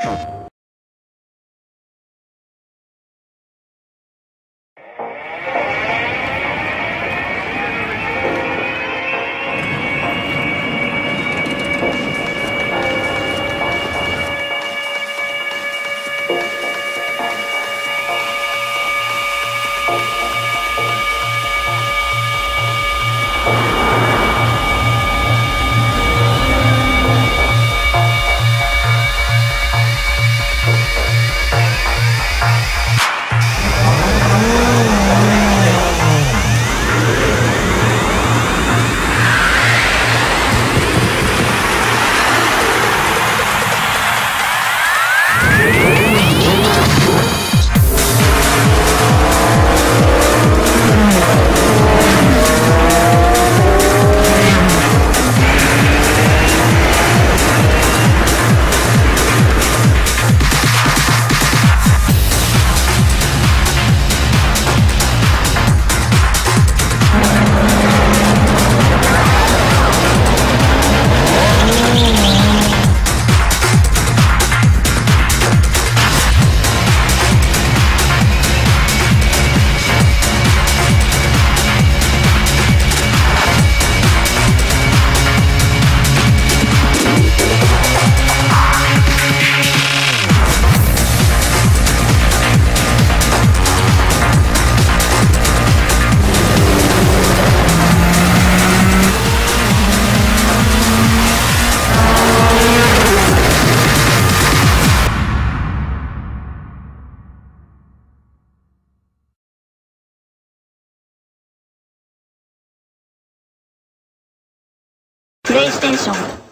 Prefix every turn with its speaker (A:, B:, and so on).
A: Trump. プレイステーション